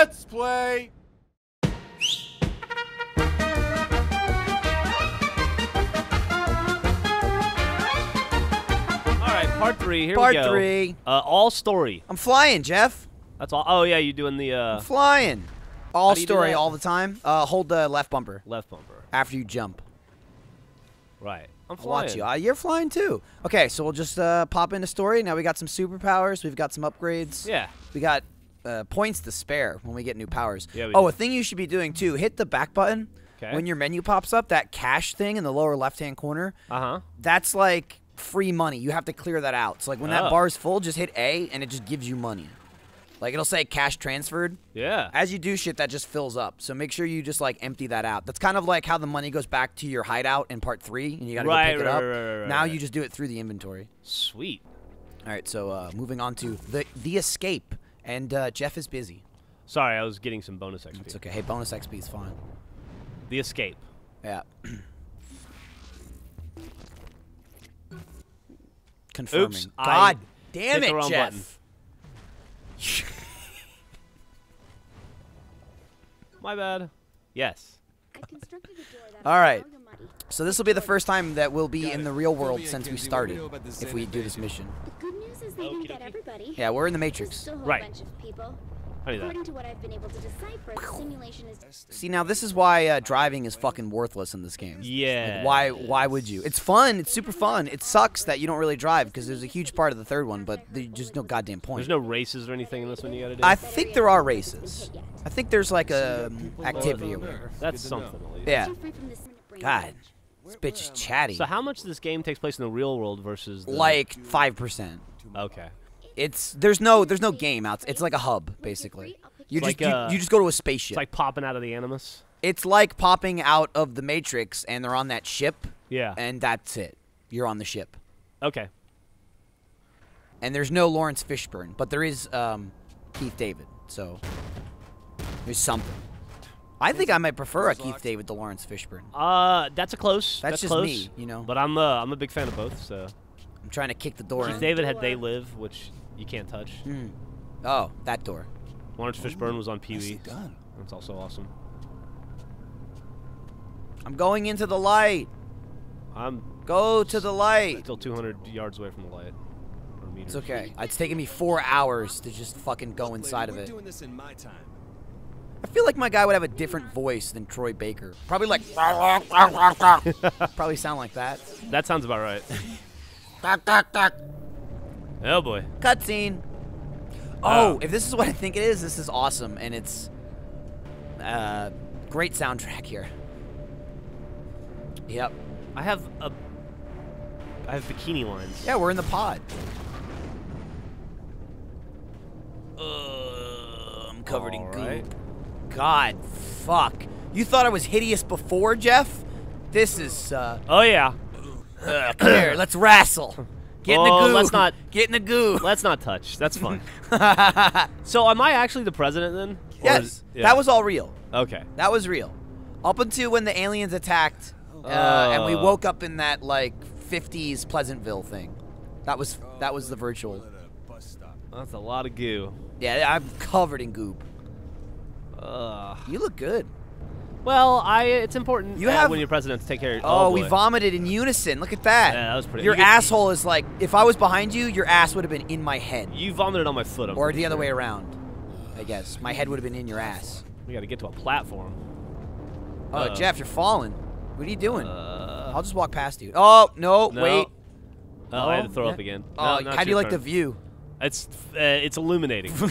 Let's play. All right, part three. Here Part we go. Part three. Uh, all story. I'm flying, Geoff. That's all. Oh yeah, you doing the uh, I'm flying. All do you do story all the time. Uh, hold the left bumper left bumper. after you jump. Right. I'm I'll flying. watch you. Uh, you're flying too. Okay, so we'll just uh, pop into story. Now we got some superpowers. We've got some upgrades. Yeah. We got uh, points to spare when we get new powers. Yeah, we oh, do. a thing you should be doing too. Hit the back button. 'Kay. When your menu pops up, that cash thing in the lower left-hand corner, Uh huh. that's like free money. You have to clear that out. So like when that Oh. bar is full, just hit A and it just gives you money. Like it'll say cash transferred. Yeah. As you do shit, that just fills up. So make sure you just like empty that out. That's kind of like how the money goes back to your hideout in part three, and you gotta Right, go pick it up. right, right, right, now right. you just do it through the inventory. Sweet. All right, so uh, moving on to the the escape, and uh, Geoff is busy. Sorry, I was getting some bonus XP. It's okay. Hey, bonus XP is fine. The escape. Yeah. Confirming. Oops, I God damn hit the it, wrong Geoff. My bad. Yes. I constructed a door that All right. all your money. So this will be the first time that we'll be Got in the real Fill world since we Kinzie. What do started. you know about the If we do this invasion? mission. The good news is they Okey didn't get dokey. everybody. Yeah, we're in the Just Matrix. a whole Right. bunch of people. I knew that. According to what I've been able to decipher, the simulation is See, now this is why uh, driving is fucking worthless in this game. Yeah. Like, why? Why would you? It's fun. It's super fun. It sucks that you don't really drive because there's a huge part of the third one, but there's just no goddamn point. There's no races or anything in this one you gotta do. I think there are races. I think there's like a um, activity or whatever. That's Good to know. something. Yeah. You're free from this minute brain God, this bitch is chatty. So how much of this game takes place in the real world versus the Like five percent. Okay. It's there's no there's no game out. It's like a hub basically. You just like, you, uh, you just go to a spaceship. It's like popping out of the Animus. it's like popping out of the Matrix and they're on that ship Yeah. and that's it. You're on the ship. Okay. And there's no Lawrence Fishburne, but there is um, Keith David. So there's something. I think I might prefer a Keith David to Lawrence Fishburne. Uh, that's a close. That's just close. me, you know. But I'm uh, I'm a big fan of both. So I'm trying to kick the door Keith in. David had They Live, which you can't touch. Mm. Oh, that door. Lawrence Fishburne was on Pee Wee. done. That's also awesome. I'm going into the light. I'm Go to the light. still 200 yards away from the light. Or. It's okay. It's taken me four hours to just fucking go inside of We're it. doing this in my time. I feel like my guy would have a different voice than Troy Baker. Probably like. probably sound like that. That sounds about right. oh boy. Cutscene. Oh, Oh. if this is what I think it is, this is awesome, and it's uh, great soundtrack here. Yep. I have a. I have bikini lines. Yeah, we're in the pod. Uh, I'm covered in Alright. goop. God, fuck. You thought I was hideous before, Geoff? This is, uh, Oh yeah. Uh here, let's wrestle. Get in the Oh, goo. let's not- Get in the goo. Let's not touch. That's fine. so am I actually the president then? Yes, is- yeah. that was all real. okay. That was real. Up until when the aliens attacked, uh, and we Uh. woke up in that like 50s Pleasantville thing. That was that was the virtual. At a bus stop. That's a lot of goo. Yeah, I'm covered in goop. Ugh. You look good. Well, I it's important You uh, have- when you're president to take care of Oh, we vomited in unison. Look at that. Yeah, that was pretty- Your you asshole is like, if I was behind you, your ass would have been in my head, You vomited on my foot. I'm or the other way around. I guess my head would have been in your ass. We got to get to a platform. Oh, Uh, Geoff, you're falling. What are you doing? Uh, I'll just walk past you. Oh no, no. wait. Oh, I had to throw Yeah. up again. Oh, No, how do you like the view? It's uh, it's illuminating.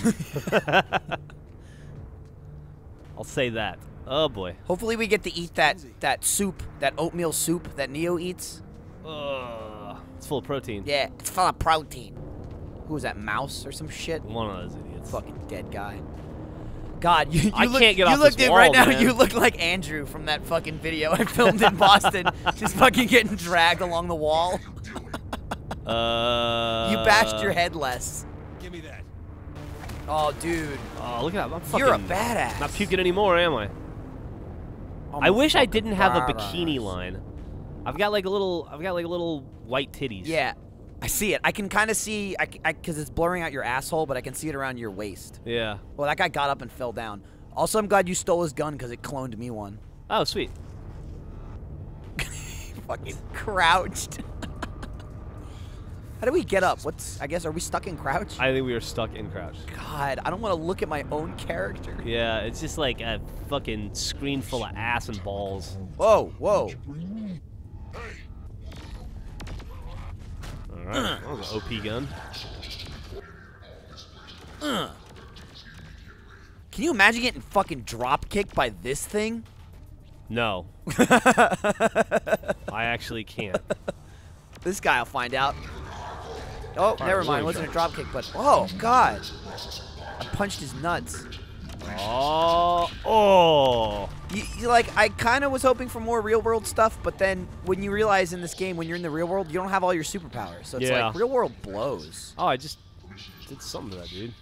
I'll say that. Oh boy. Hopefully, we get to eat that that soup, that oatmeal soup that Neo eats. Ugh. It's full of protein. Yeah, it's full of protein. Who was that? Mouse or some shit? One of those idiots. Fucking dead guy. God, you, you I look, can't get you off looked this in right now. man. You look like Andrew from that fucking video I filmed in Boston, just fucking getting dragged along the wall. Uh. you bashed your head less. Give me that. Oh, dude, Oh, look at that. I'm fucking you're a badass. Not puking anymore, am I? I wish I didn't have a bikini line. I've got like a little. I've got like a little white titties. Yeah, I see it. I can kind of see, I, because it's blurring out your asshole, but I can see it around your waist. Yeah. Well, that guy got up and fell down. Also, I'm glad you stole his gun because it cloned me one. Oh, sweet. Fucking crouched. How do we get up? What's? I guess are we stuck in crouch? I think we are stuck in crouch. God, I don't want to look at my own character. Yeah, it's just like a fucking screen full of ass and balls. Whoa, whoa. All right, that was an OP gun. Can you imagine getting fucking drop kicked by this thing? No. I actually can't. This guy will find out. Oh, never mind. It wasn't a drop kick, but oh god, I punched his nuts. Oh, oh. You, you like, I kind of was hoping for more real world stuff, but then when you realize in this game, when you're in the real world, you don't have all your superpowers. So it's Yeah. like real world blows. Oh, I just did something to that dude.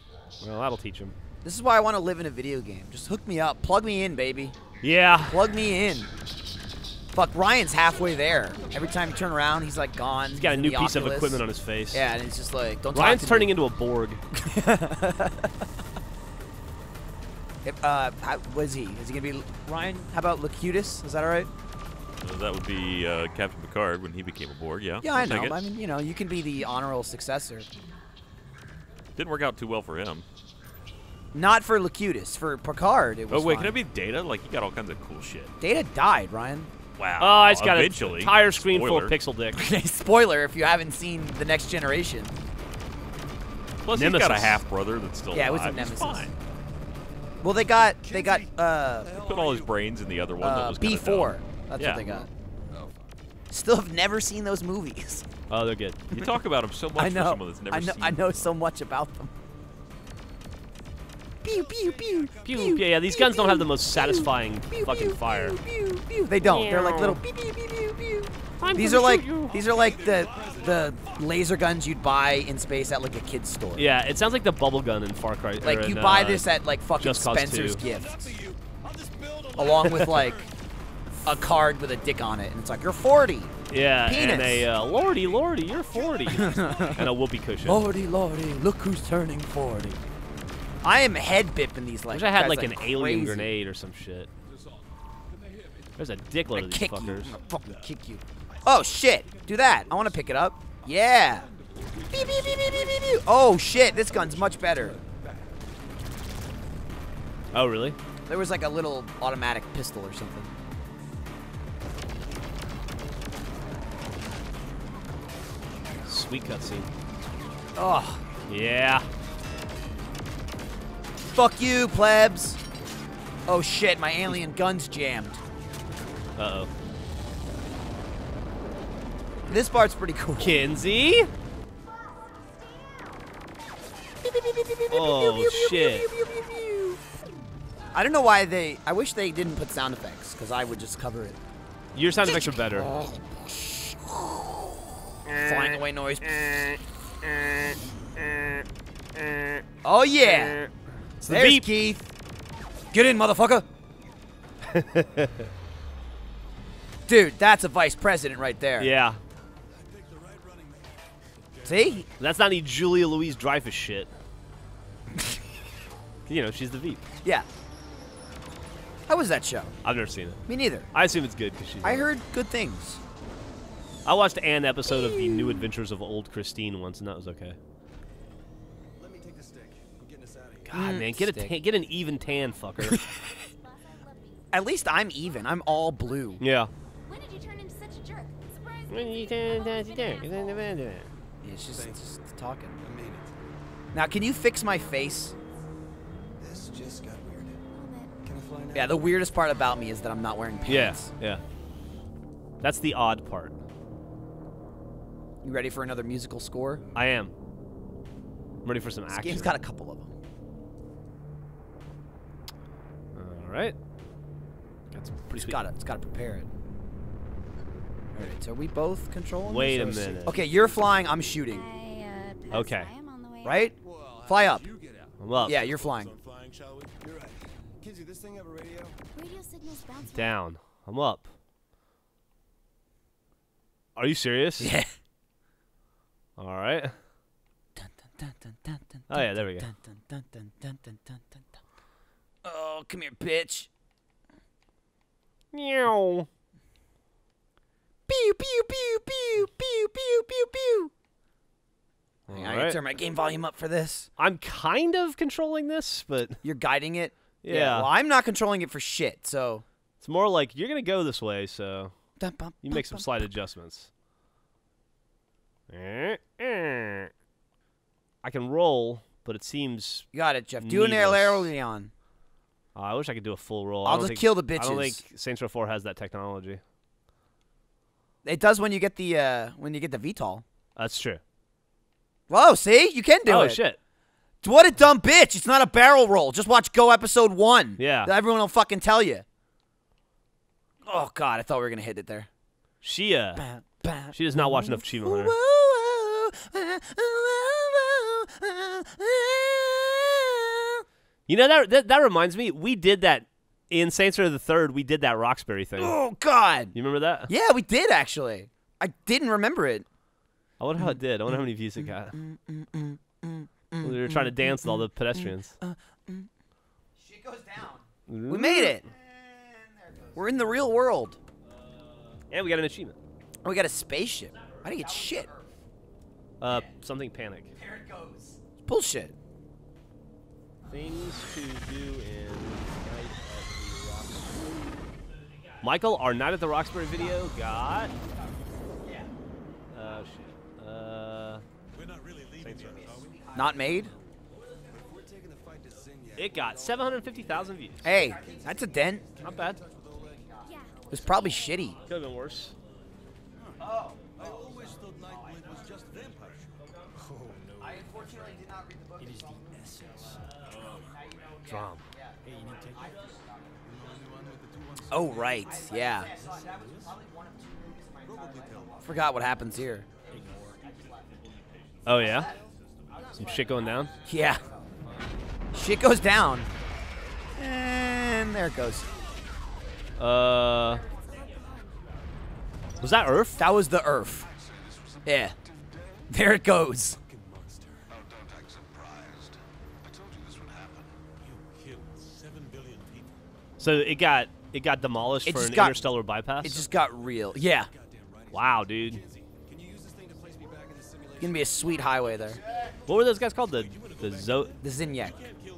Well, that'll teach him. This is why I want to live in a video game. Just hook me up, plug me in, baby, Yeah. plug me in. Fuck, Ryan's halfway there. Every time you turn around, he's like gone. He's got a new the piece of equipment on his face. Yeah, and he's just like, don't Ryan's talk to turning me. into a Borg. If, uh, how, what is he? Is he gonna be Ryan? How about Locutus? Is that all right? Uh, that would be uh, Captain Picard when he became a Borg. Yeah. Yeah, I I'll take know. it. I mean, you know, you can be the honorable successor. Didn't work out too well for him. Not for Locutus. For Picard, it was Oh wait, fine. can it be Data? Like he got all kinds of cool shit. Data died, Ryan. Wow. Oh, I just got Eventually. a tire screen full of pixel dick. Spoiler if you haven't seen The Next Generation. Plus he's got a half brother that's still Yeah, it was a alive. He's nemesis. fine. Well, they got they got uh, Put all his brains in the other one. that uh was kinda B4. dumb. That's Yeah. what they got. Still have never seen those movies. Oh, they're good. You talk about them so much I for know. someone that's never I know. seen I know them. so much about them. Pew pew pew. Pew, yeah, yeah, these guns don't have the most satisfying pew, fucking fire. pew, pew, pew. They don't. They're like little pew pew pew pew pew. I'm These are like you. these are like the the laser guns you'd buy in space at like a kid's store. Yeah, it sounds like the bubble gun in Far Cry. or Like you in, buy uh, this at like fucking Just Spencer's 2. Gift, along with like a card with a dick on it, and it's like you're 40. Yeah, and a uh, lordy, lordy, you're 40, and a whoopee cushion. Lordy, lordy, look who's turning 40. I am head bipping these I like. wish I had like an alien grenade or some shit. There's a dickload of these kick you. fuckers. I'm gonna fucking kick you. Oh shit! Do that. I want to pick it up. Yeah. Beep, beep, beep, beep, beep, beep, beep. Oh shit! This gun's much better. Oh, really? There was like a little automatic pistol or something. Sweet cutscene. Oh, Yeah. Fuck you, plebs. Oh shit! My alien gun's jammed. Uh oh. This part's pretty cool. Kinzie? Oh shit. I don't know why they. I wish they didn't put sound effects because I would just cover it. Your sound effects are better. Flying away noise. Oh yeah. It's the There's beep. Keith. Get in, motherfucker. Dude, that's a vice president right there. Yeah. See? That's not any Julia Louis-Dreyfus shit. you know, she's the Veep. Yeah. How was that show? I've never seen it. Me neither. I assume it's good because she's. I it. heard good things. I watched an episode of the New Adventures of Old Christine once, and that was okay. God, Mm, man, get a tan, get an even tan, fucker. At least I'm even. I'm all blue. yeah. When did you turn into such a jerk? Surprise When did you turn down your Yeah, it's just, it's just talking. I made it. Now, can you fix my face? This just got weird. Can I fly now? Yeah, the weirdest part about me is that I'm not wearing Yeah, pants. yeah. That's the odd part. You ready for another musical score? I am. I'm ready for some This action. game's got a couple of them. All right. Got some pretty It's sweet. got to It's got to prepare it. All right. So are we both controlling? Wait a this, or- minute. Okay, you're flying. I'm shooting. I, uh. Okay. I am on the way. Right? Well, Fly up. You. I'm up. Yeah, you're flying. Start flying, shall we? You're right. Kinzie, this thing have a radio? Radio signals bounce. Down. I'm up. Are you serious? Yeah. All right. Oh, yeah, there we go. Oh, come here, bitch. Meow. Pew pew pew pew pew pew pew pew. On, I gotta turn my game volume up for this. I'm kind of controlling this, but You're guiding it. Yeah. Well, I'm not controlling it for shit. So it's more like you're gonna go this way, so you make some slight adjustments. I can roll, but it seems. You got it, Geoff. Do an Needless. aileron. Uh, I wish I could do a full roll. I'll just think- kill the bitches. I don't think Saints Row 4 has that technology. It does when you get the uh when you get the VTOL. That's true. Whoa, see? You can do oh it. Oh shit! What a dumb bitch. It's not a barrel roll. Just watch Go episode 1. Yeah. Everyone will fucking tell you. Oh god, I thought we were going to hit it there. She uh, she does not watch enough Achievement Hunter. You know that, that that reminds me. We did that in Saints Row the Third. We did that Roxbury thing. Oh god. You remember that? Yeah, we did actually. I didn't remember it. I wonder how it did. I wonder how many views it got. We were trying to dance with all the pedestrians. Shit goes down. We made it. We're in the real world. And we got an achievement. We got a spaceship. I didn't get shit. Uh, something panic. There it goes. Bullshit. Things to do in Night at the Roxbury. Michael, our Night at the Roxbury video got. Uh, shit. Uh, Saints Row. Not made? We're taking the fight. It got 750,000 views. Hey, that's a dent. Not bad. Yeah. It was probably shitty. Could have been worse. I always thought Nightblade was just vampire I unfortunately did not read the book. It is the essence. Drum. Oh, right. Yeah. Forgot what happens here. Oh, yeah? Some shit going down? Yeah. Shit goes down. And there it goes. Uh. Was that Earth? That was the Earth. Yeah. There it goes. So it got it got demolished It for an got- interstellar bypass? It just got real. Yeah. wow, dude. Can you use this thing to place me back in the simulation? Gonna be a sweet highway there. What were those guys called? The the Zo- The Zinyak.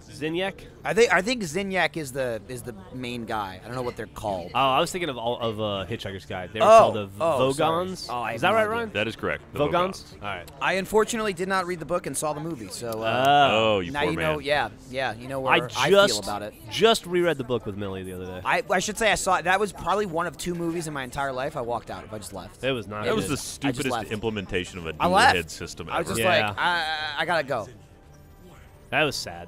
Zinyak? I think I think Zinyak is the is the main guy. I don't know what they're called. Oh, I was thinking of all of uh, Hitchhiker's Guide. They were Oh, called the oh, sorry. Vogons. Oh, I Is have that no right, idea. Ryan? That is correct. the Vogons? All right. I unfortunately did not read the book and saw the movie, so uh, Uh, Oh, you now poor you man. know. Yeah, yeah, you know where I I, just feel about it. just reread the book with Millie the other day. I, I should say I saw it. That was probably one of two movies in my entire life I walked out of. I just left. it was not. That was good. the stupidest left. implementation of a I dual left. head system ever. I was just Yeah. like, I, I gotta go. That was sad.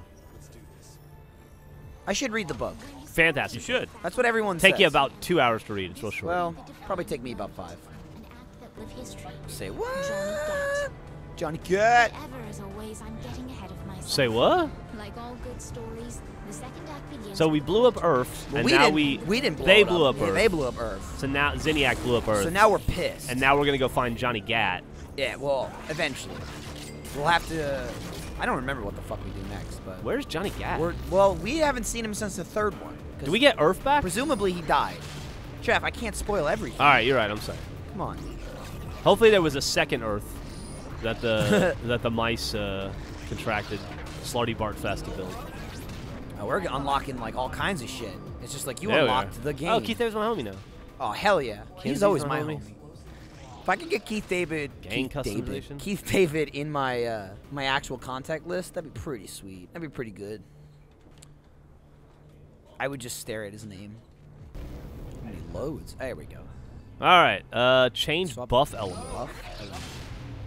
I should read the book. Fantastic. you should. That's what everyone Take says. you about two hours to read. It's real short. Well, probably take me about five. An act that lived history. Say what? Johnny Gat. Johnny Gat. Ever as always, I'm getting ahead of myself. Say what? Like all good stories, the second act begins. So we blew up Earth, and we now didn't, we we didn't blow they blew up, Yeah, Earth. They blew up Earth. So now Zinyak blew up Earth, So now we're pissed. and now we're gonna go find Johnny Gat. yeah, well, eventually, we'll have to. I don't remember what the fuck we do next, but Where's Johnny Gat? well, we haven't seen him since the third one. Do we get Earth back? Presumably he died. Geoff, I can't spoil everything. All right, you're right. I'm sorry. Come on. Hopefully there was a second Earth that the that the mice uh, contracted Slartibartfast to build. Uh, we're unlocking like all kinds of shit. It's just like you There unlocked the game. Oh, Keith there's my homie now. Oh hell yeah, Keith he's always my my homie. homie. If I could get Keith David, Gang Keith David. Keith David in my uh, my actual contact list, that'd be pretty sweet. That'd be pretty good. I would just stare at his name. Many loads? There we go. All right, uh, change Swap- buff element. Buff.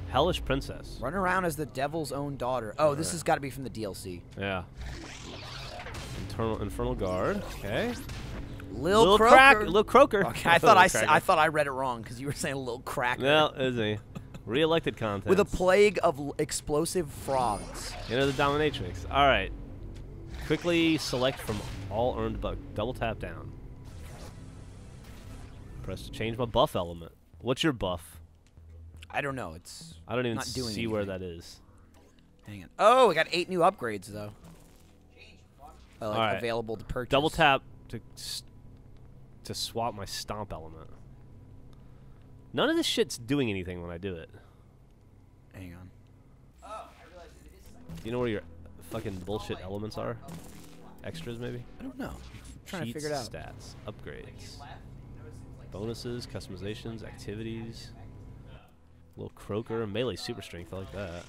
Hellish Princess. Run around as the devil's own daughter. Oh, this has got to be from the DLC. Yeah. Internal Infernal Guard. Okay. Lil, Lil Croaker. Crack. Lil Croaker. Okay, I thought I, s- Cracker. I thought I read it wrong because you were saying Lil Cracker. No, is he? Re-elected content. With a plague of l- explosive frogs. Enter the dominatrix. All right. Quickly select from all earned buff. Double tap down. Press to change my buff element. What's your buff? I don't know. It's I don't even not doing see where that is. Hang on. Oh, we got eight new upgrades though. Uh, like, Alright. available to purchase. Double tap to s- to swap my stomp element. None of this shit's doing anything when I do it. Hang on. Do you know where your fucking bullshit elements are? Extras, maybe? I don't know. I'm trying Cheats, to figure it out. stats, upgrades, bonuses, customizations, activities. Little croaker, melee super strength. I like that.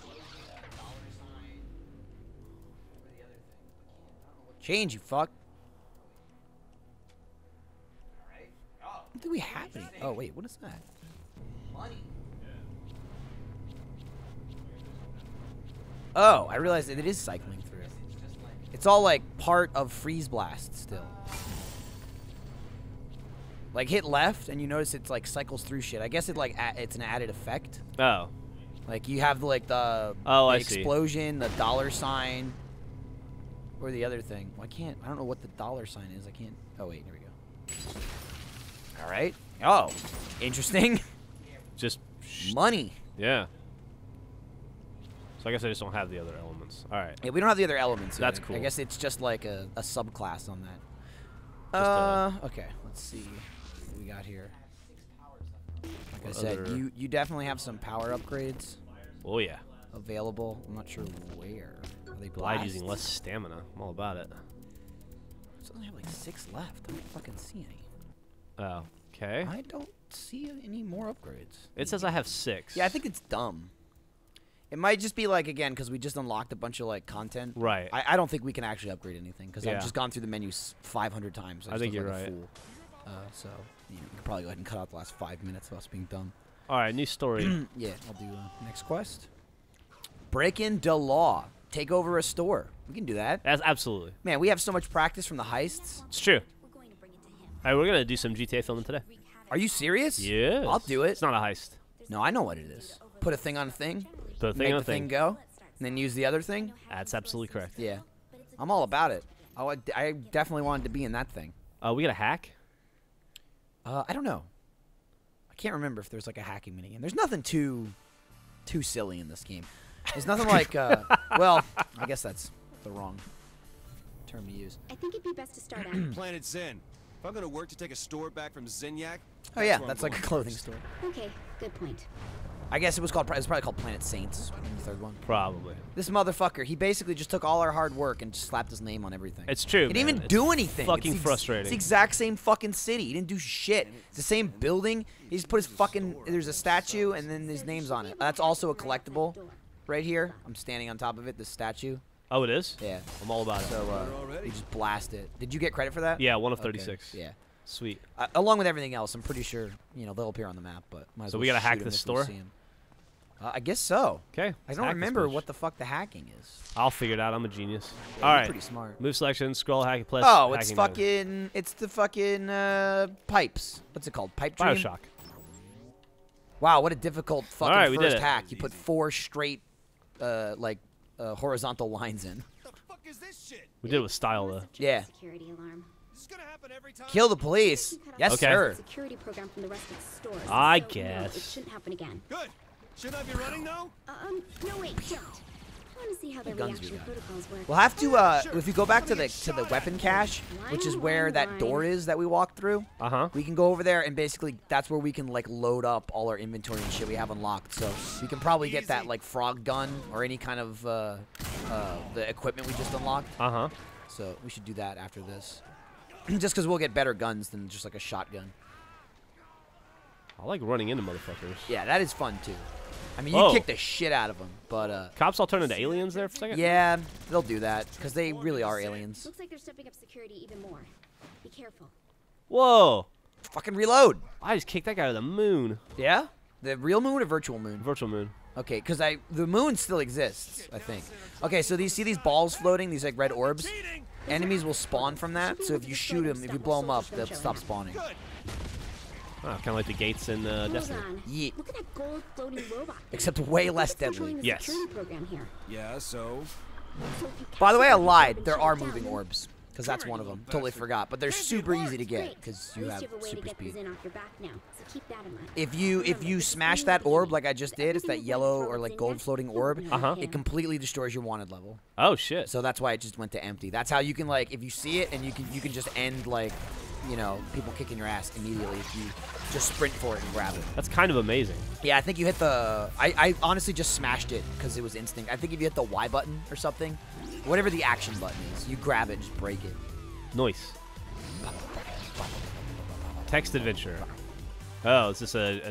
Change, you fuck. What do we have any? Oh wait, what is that? Money. Oh, I realized it is cycling through. It's all like part of freeze blast still. Like hit left and you notice it's like cycles through shit. I guess it like a- it's an added effect. Oh, Like you have like the, Oh, the I see. explosion, the dollar sign, or the other thing. Well, I can't. I don't know what the dollar sign is. I can't. Oh wait, here we go. All right. Oh, interesting. just Money. yeah. So I guess I just don't have the other elements. All right. Yeah, we don't have the other elements. That's cool. I guess it's just like a, a subclass on that. A- uh, okay. Let's see what we got here. Like I said, other- you you definitely have some power upgrades Oh yeah. available. I'm not sure where. Are they Glide using less stamina. I'm all about it. So I only have like six left. I don't fucking see any. Oh. Okay. I don't see any more upgrades. It says I have six. Yeah, I think it's dumb. It might just be like again because we just unlocked a bunch of like content. Right. I, I don't think we can actually upgrade anything because Yeah. I've just gone through the menus 500 times. I just think you're like a right. fool. Uh, so you, know, you can probably go ahead and cut out the last five minutes of us being dumb. All right. New story. Yeah, I'll do uh, next quest. Break into law. Take over a store. We can do that. That's absolutely. Man, we have so much practice from the heists. It's true. We're going to bring it to him. All right, we're gonna do some GTA filming today. Are you serious? Yeah. I'll do it. It's not a heist. No, I know what it is. Put a thing on a thing, Put a thing make on the a thing. thing go, and then use the other thing. That's absolutely correct. Yeah, I'm all about it. I, would- I definitely wanted to be in that thing. Uh, we got a hack. Uh, I don't know. I can't remember if there's like a hacking minigame. There's nothing too, too silly in this game. There's nothing like. Uh, well, I guess that's the wrong term to use. I think it'd be best to start out. Planet Zin. If I'm gonna work to take a store back from Zinyak, Oh yeah, that's like a clothing first. store. okay, good point. I guess it was called. It was probably called Planet Saints. in The third one. Probably. This motherfucker, he basically just took all our hard work and just slapped his name on everything. It's true. He didn't man. even It's do anything. Fucking it's the frustrating. It's the exact same fucking city. He didn't do shit. It's the same building. He just put his fucking. There's a statue and then his name's on it. That's also a collectible, right here. I'm standing on top of it. The statue. Oh, it is. Yeah. I'm all about it. So uh, you just blast it. Did you get credit for that? yeah, one of Okay, 36. Yeah. Sweet. Uh, along with everything else, I'm pretty sure you know they'll appear on the map. But might as So well we gotta hack hack 'em this store? see 'em. Uh, I guess so. Okay. I don't remember what the fuck the hacking is. I'll figure it out. I'm a genius. Yeah, all pretty smart. Move selection. Scroll hack. Plus. Oh, it's hacking mode. fucking. It's the fucking uh, pipes. What's it called? Pipe dream. Bioshock. Wow, what a difficult fucking Alright, we did first hack. You put four straight, uh, like, uh, horizontal lines in. The fuck is this shit? We did it with style though. Yeah. Security alarm. This is gonna happen every time. Kill the police. Yes, Okay. sir. Security program from the rest of the stores. I So, no, guess. it shouldn't happen again. Good. Shouldn't I be running now? Um, no wait, don't. I want to see how their guns we reaction got? protocols work. We'll have to, uh, if you go back to the to the weapon cache, which is where that door is that we walked through, Uh huh. we can go over there and basically that's where we can like load up all our inventory and shit we have unlocked. So we can probably get that like frog gun or any kind of uh, uh, the equipment we just unlocked. Uh huh. So we should do that after this. just because we'll get better guns than just like a shotgun. I like running into motherfuckers. Yeah, that is fun too. I mean, Whoa. you kick the shit out of them, but uh, Cops all turn into aliens there for a second. yeah, they'll do that because they really are aliens. Looks like they're stepping up security even more. Be careful. Whoa! Fucking reload. I just kicked that guy to the moon. Yeah, the real moon or virtual moon? Virtual moon. Okay, because I the moon still exists, I think. Okay, so these see these balls floating, these like red orbs. Enemies will spawn from that. So if you shoot them, if you blow them up, they'll stop spawning. Oh, kind of like the gates in uh, Hold Destiny. on. Yeah. Look at that gold floating robot. Except way less deadly. Yes. security program here. Yeah, so So if you By the way, I lied. There are moving orbs. because that's one of them. Totally forgot, but they're super easy to get because you have you have a way to super get speed. these in off your back now, so keep that in mind. If you if you smash that orb like I just did, it's that yellow or like gold floating orb. Uh-huh. It completely destroys your wanted level. Oh shit. So that's why it just went to empty. That's how you can like if you see it and you can you can just end like you know people kicking your ass immediately if you just sprint for it and grab it. That's kind of amazing. Yeah, I think you hit the. I, I honestly just smashed it because it was instinct. I think if you hit the Y button or something, whatever the action button is, you grab it and just break it. Nice. Text adventure. Oh, is this a,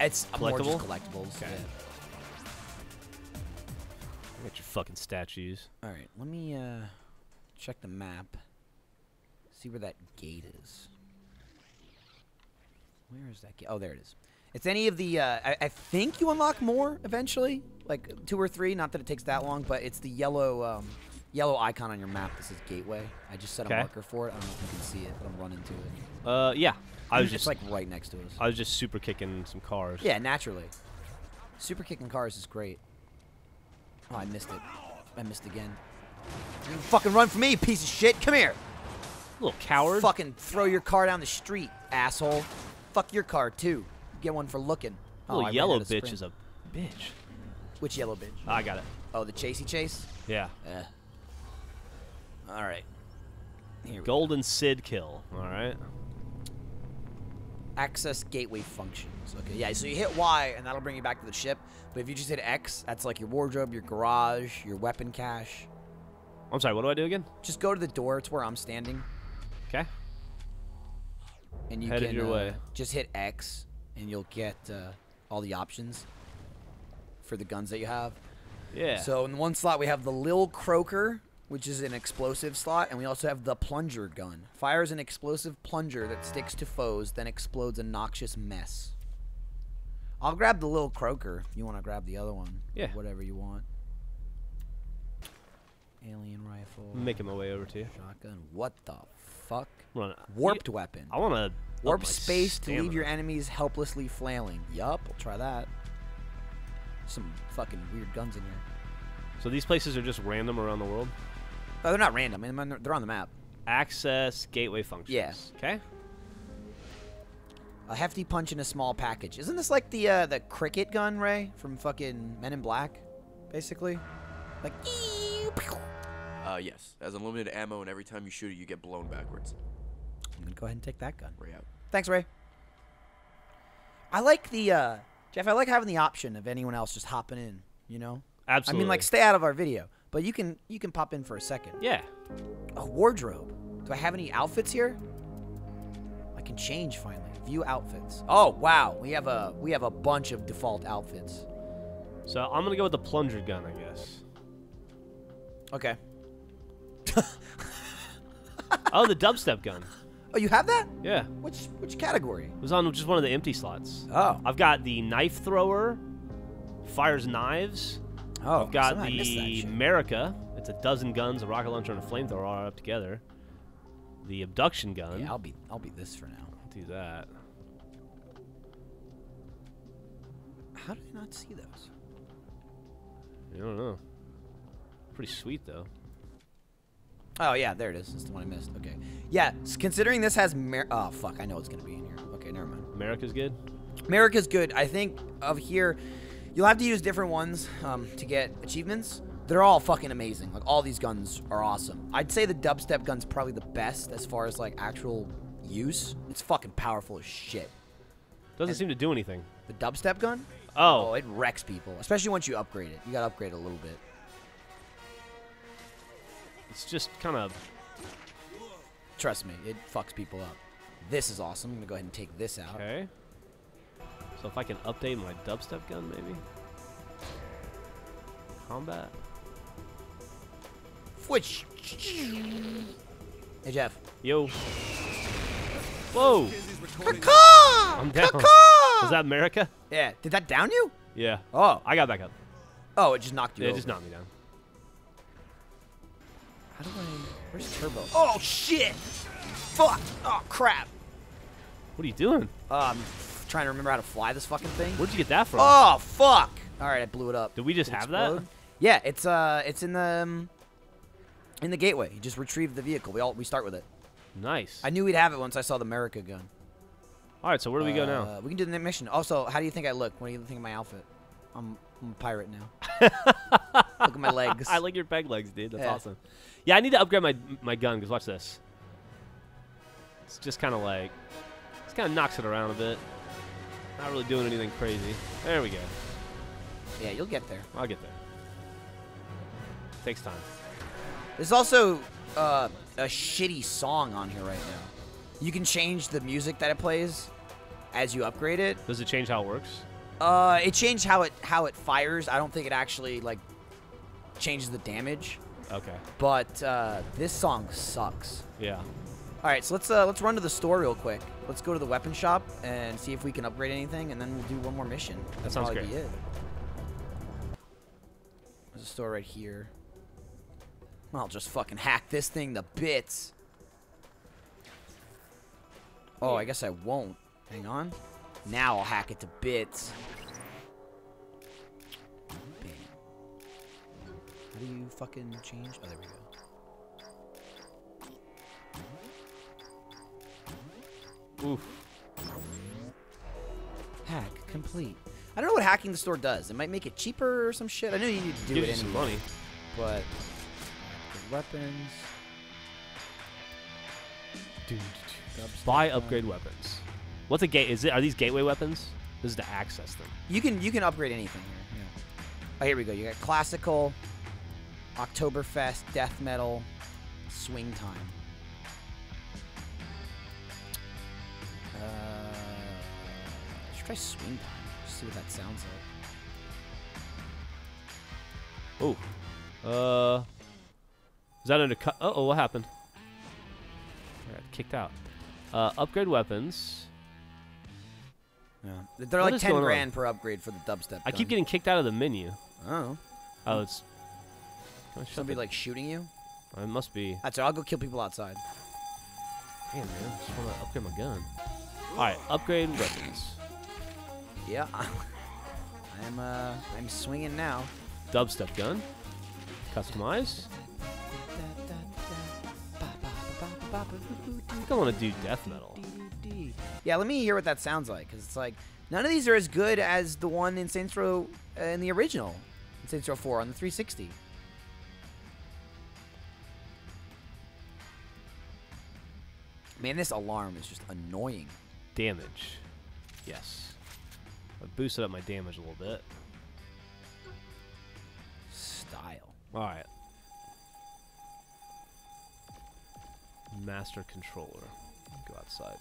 a It's more just Collectible? collectibles. Okay. Yeah. Get your fucking statues. All right, let me uh, check the map. See where that gate is. Where is that gate? Oh, there it is. It's any of the. Uh, I, I think you unlock more eventually, like two or three. Not that it takes that long, but it's the yellow, um, yellow icon on your map This is gateway. I just set a marker for it. I don't know if you can see it, but I'm running to it. Uh, yeah. I was it's just like right next to us. I was just super kicking some cars. Yeah, naturally. Super kicking cars is great. Oh, I missed it. I missed again. You fucking run for me, piece of shit. Come here. Little coward. Fucking throw your car down the street, asshole. Fuck your car too. Get one for looking. Oh, Little ran yellow bitch is a bitch. Which yellow bitch? I got it. Oh, the chasey chase. Yeah. Eh. All right. Here we Golden Sid kill. All right. access gateway functions. Okay, yeah, so you hit Y and that'll bring you back to the ship. But if you just hit X, that's like your wardrobe, your garage, your weapon cache. I'm sorry. What do I do again? Just go to the door. It's where I'm standing, Okay. and you Headed can your uh, way. just hit X, and you'll get uh, all the options for the guns that you have. Yeah. So in one slot we have the Lil Croaker, which is an explosive slot, and we also have the Plunger gun. Fires an explosive plunger that sticks to foes, then explodes a noxious mess. I'll grab the Lil Croaker you want to grab the other one. Yeah. Whatever you want. Alien rifle. Making my way over to you. Shotgun. What the fuck? Warped weapon. I want to Warp space to leave your enemies helplessly flailing. Yup, we'll try that. Some fucking weird guns in here. So these places are just random around the world. Oh, they're not random. They're on the map. Access gateway functions. Yeah. Okay. A hefty punch in a small package. Isn't this like the uh, the cricket gun, Ray, from fucking Men in Black, basically? Like, Uh, yes. Has unlimited ammo, and every time you shoot it, you get blown backwards. I'm gonna go ahead and take that gun. Ray out. Thanks, Ray. I like the uh, Geoff. I like having the option of anyone else just hopping in. You know, Absolutely. I mean, like, stay out of our video, but you can you can pop in for a second. Yeah. A wardrobe. Do I have any outfits here? I can change finally. View outfits. Oh wow, we have a we have a bunch of default outfits. So I'm gonna go with the plunger gun, I guess. Okay. Oh, the dubstep gun. Oh, you have that? Yeah. Which which category? It was on just one of the empty slots. Oh. I've got the knife thrower, fires knives. Oh, I've got somehow I missed that the. America. It's a dozen guns, a rocket launcher, and a flamethrower all up together. The abduction gun. Yeah, I'll be I'll be this for now. do that. How did I not see those? I don't know. Pretty sweet though. Oh yeah, there it is. That's the one I missed. Okay. Yeah, considering this has Mer- oh fuck, I know it's gonna be in here. Okay, never mind. America's good. America's good. I think of here, you'll have to use different ones um, to get achievements. They're all fucking amazing. Like all these guns are awesome. I'd say the dubstep gun's probably the best as far as like actual use. It's fucking powerful as shit. Doesn't And- seem to do anything. The dubstep gun? Oh. it wrecks people, especially once you upgrade it. You gotta upgrade it a little bit. It's just kind of. Trust me, it fucks people up. This is awesome. I'm gonna go ahead and take this out. Okay. So if I can update my dubstep gun, maybe. Combat. Which? Hey Geoff. Yo. Whoa. I'm down. Was that America? Yeah. Did that down you? Yeah. Oh. I got back up. Oh, it just knocked you Yeah, it just knocked me down. How do I? Where's turbo? Oh shit! Fuck! Oh crap! What are you doing? Um, trying to remember how to fly this fucking thing. Where'd you get that from? Oh fuck! All right, I blew it up. Did we just Did it have that? Yeah, it's uh, it's in the. Um, In the gateway, you just retrieve the vehicle. We all we start with it. Nice. I knew we'd have it once I saw the America gun. All right, so where do we go now? Uh, we can do the next mission. Also, how do you think I look? What do you think of my outfit? I'm, I'm a pirate now. look at my legs. I like your peg legs, dude. That's Yeah. awesome. Yeah, I need to upgrade my my gun because watch this. It's just kind of like, it's kind of knocks it around a bit. Not really doing anything crazy. There we go. Yeah, you'll get there. I'll get there. Takes time. There's also uh, a shitty song on here right now. You can change the music that it plays as you upgrade it. Does it change how it works? Uh, it changed how it how it fires. I don't think it actually like changes the damage. Okay. But uh, this song sucks. Yeah. All right, so let's uh, let's run to the store real quick. Let's go to the weapon shop and see if we can upgrade anything, and then we'll do one more mission. That'll sounds probably great. Be it. There's a store right here. I'll just fucking hack this thing to bits. Oh, I guess I won't. Hang on. Now I'll hack it to bits. How do you fucking change? Oh, there we go. Oof. Hack complete. I don't know what hacking the store does. It might make it cheaper or some shit. I know you need to do Gives it you some money. but weapons. Buy upgrade weapons. What's a gate? Is it? Are these gateway weapons? This is to access them. You can you can upgrade anything here. Yeah. Oh, here we go. You got classical, Oktoberfest, death metal, swing time. Uh, let's try swing time. See what that sounds like. Oh. Uh. Is that under cut? Uh oh, what happened? I got kicked out. Uh, upgrade weapons. Yeah. They're What like ten going on? grand per upgrade for the dubstep. I keep getting kicked out of the menu. Oh, Oh, it's. Oh, shut somebody the- like shooting you. It must be. That's all. right, I'll go kill people outside. Damn, man. I just want to upgrade my gun. Alright, upgrade weapons. Yeah. I'm uh I'm swinging now. Dubstep gun. Customize. I think I want to do death metal. Yeah, let me hear what that sounds like, because it's like none of these are as good as the one in Saints Row uh, in the original, in Saints Row 4 on the 360. Man, this alarm is just annoying. Damage. Yes. I boosted up my damage a little bit. Style. Alright. Master controller. Go outside.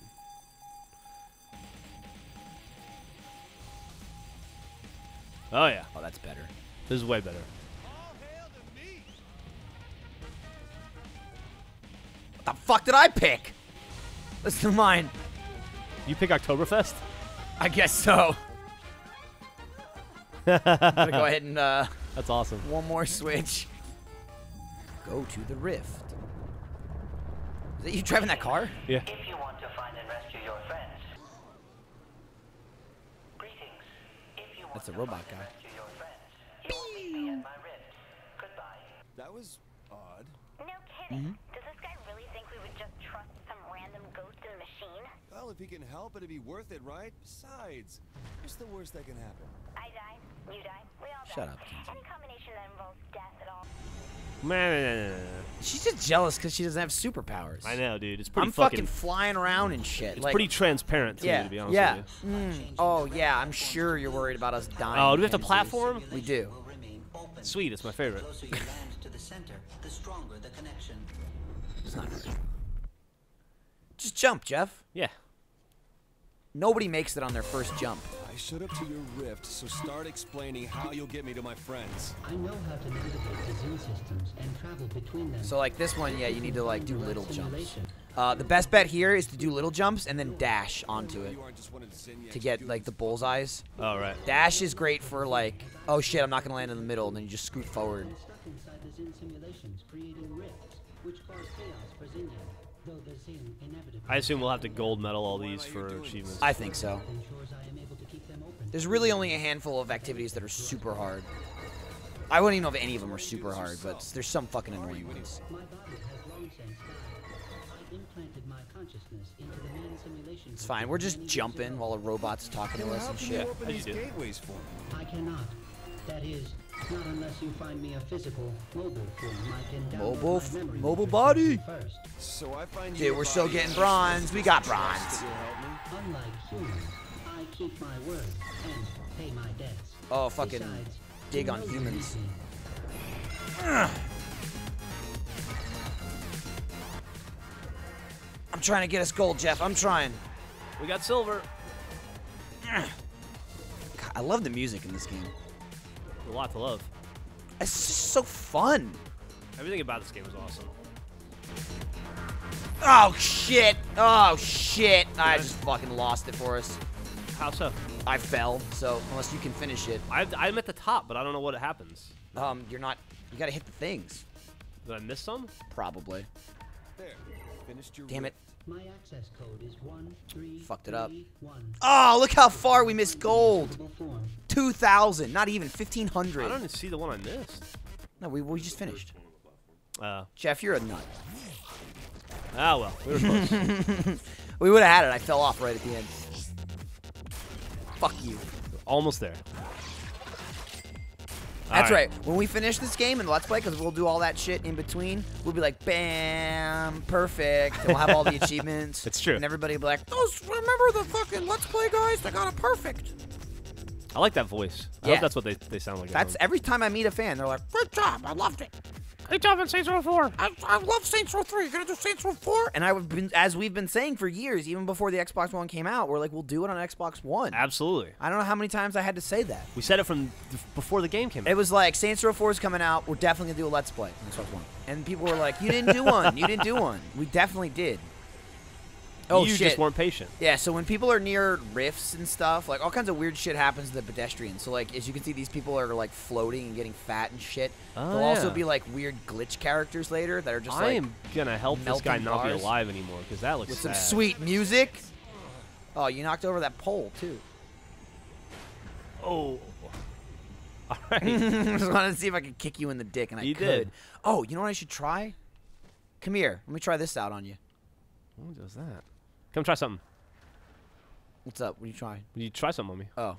Oh yeah, Oh, that's better. this is way better. What the fuck did I pick? Listen to mine. You pick Oktoberfest? I guess so. I'm gonna go ahead and uh, That's awesome. one more switch. Go to the rift. Is that you driving that car? Yeah. If you want to find and rescue your friends. Greetings. If you want That's a robot find guy. your friends, you will meet me at my ribs. Goodbye. That was odd. No kidding. Does this guy really think we would just trust some random ghost in a machine? Well, if he can help, it'd be worth it, right? Besides, what's the worst that can happen? I die, you die, we all die. Shut up, Kinzie. Any combination that involves death at all. Man, She's just jealous because she doesn't have superpowers. I know, dude. It's pretty I'm fucking. fucking flying around and shit. it's like, pretty transparent to yeah, me, to be honest yeah. with you. Mm, oh yeah, I'm sure you're worried about us dying. Oh, do we have to platform? We do. Will remain open. Sweet, it's my favorite. The closer you land to the center, the stronger the connection. It's not. Just jump, Geoff. Yeah. Nobody makes it on their first jump. I showed up to your rift, so start explaining how you'll get me to my friends. I know how to navigate the Zin systems and travel between them. So like this one, yeah, you need to like do little jumps. Uh, the best bet here is to do little jumps and then dash onto it You aren't just one of the Zinniacs to get like the bullseyes. All right. Dash is great for like, oh shit, I'm not gonna land in the middle, and then you just scoot forward. Stuck inside the Zin simulations, creating rifts, which cause chaos for Zinyak, though the Zin inevitably I assume we'll have to gold medal all these for achievements. I think so. ensures I am able to keep them open. There's really only a handful of activities that are super hard. I wouldn't even know if any of them are super hard, but there's some fucking annoying ones. My body has long since died. I implanted my consciousness into the main simulation. It's fine. We're just jumping while a robot's talking to us and shit. open How'd you these do? gateways for me? I cannot. That is, not unless you find me a physical, mobile form I can download Mobile my f- memory mobile body. First. So I find Dude, we're still getting bronze. We got bronze. that you'll help me? Unlike humans, I keep my word and pay my debts. Oh, fucking Besides, dig on humans. I'm trying to get us gold, Geoff. I'm trying. We got silver. God, I love the music in this game. A lot to love. It's just so fun. Everything about this game is awesome. Oh shit! Oh shit! I just fucking lost it for us. How so? I fell, so unless you can finish it, I, I'm at the top, but I don't know what happens. um, you're not. You gotta hit the things, Did I miss some? probably. There. Finished your Damn it! My access code is one three. Fucked it up. three, one. Oh, look how far we missed gold. Two thousand, not even fifteen hundred. I hundred. don't even see the one I missed. No, we, we just finished. Uh, Geoff, you're a nut. ah, well, we were close. We would have had it. I fell off right at the end. Fuck you. Almost there. That's Alright. right. When we finish this game and Let's Play, because we'll do all that shit in between, we'll be like, bam, perfect. And we'll have all the achievements. It's true. And everybody will be like, oh, those, remember the fucking Let's Play guys? They got a perfect. I like that voice. I Yeah. hope that's what they, they sound like. That's every time I meet a fan, they're like, great job. I loved it. Great job in Saints Row 4. I, I love Saints Row 3. You're going to do Saints Row 4? And I've been, as we've been saying for years, even before the Xbox One came out, we're like, we'll do it on Xbox One. Absolutely. I don't know how many times I had to say that. We said it from before the game came out. It was like Saints Row 4 is coming out. We're definitely gonna do a Let's Play on Xbox One. And people were like, "You didn't do one. You didn't do one." We definitely did. Oh you shit! just weren't patient. yeah. So when people are near rifts and stuff, like all kinds of weird shit happens to the pedestrians. So like, as you can see, these people are like floating and getting fat and shit. Oh, There'll also be like weird glitch characters later that are just I like am gonna help this guy not be alive anymore because that looks with some sweet music. Oh, you knocked over that pole too. Oh. All right. just wanted to see if I could kick you in the dick, and I You could. did. Oh, you know what I should try? Come here. Let me try this out on you. Who does that? Come try something. What's up? What are you trying? You try something on me? Oh.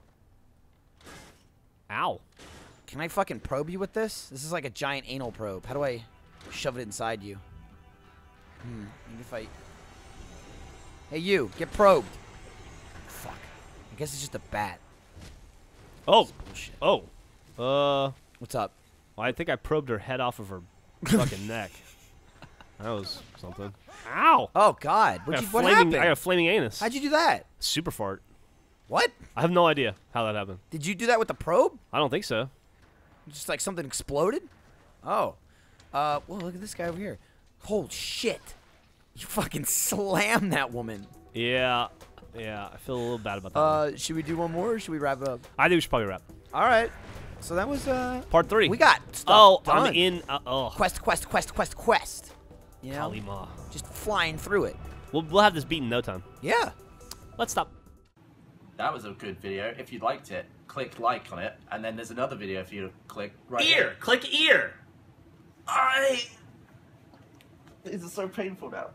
Ow. Can I fucking probe you with this? This is like a giant anal probe. How do I shove it inside you? Hmm. Maybe if I. Hey, you. Get probed. Fuck. I guess it's just a bat. Oh. Oh. Uh. What's up? Well, I think I probed her head off of her fucking neck. That was something. Ow. Oh, God. I What'd got you, a what flaming, happened? I got a flaming anus. How'd you do that? Super fart. What? I have no idea how that happened. Did you do that with the probe? I don't think so. Just like something exploded? Oh. Uh, well, look at this guy over here. Holy shit. You fucking slammed that woman. Yeah. Yeah. I feel a little bad about that. one. Uh, should we do one more or should we wrap it up? I think we should probably wrap. All right. So that was, uh, Part three. we got stuff Oh, done. I'm in. Uh, oh. Quest, quest, quest, quest, quest. You know? Kalima. Just flying through it. We'll, we'll have this beat in no time. Yeah. Let's stop. That was a good video. If you liked it, click like on it, and then there's another video for you to click right Ear! here. Click ear! I. These are so painful now.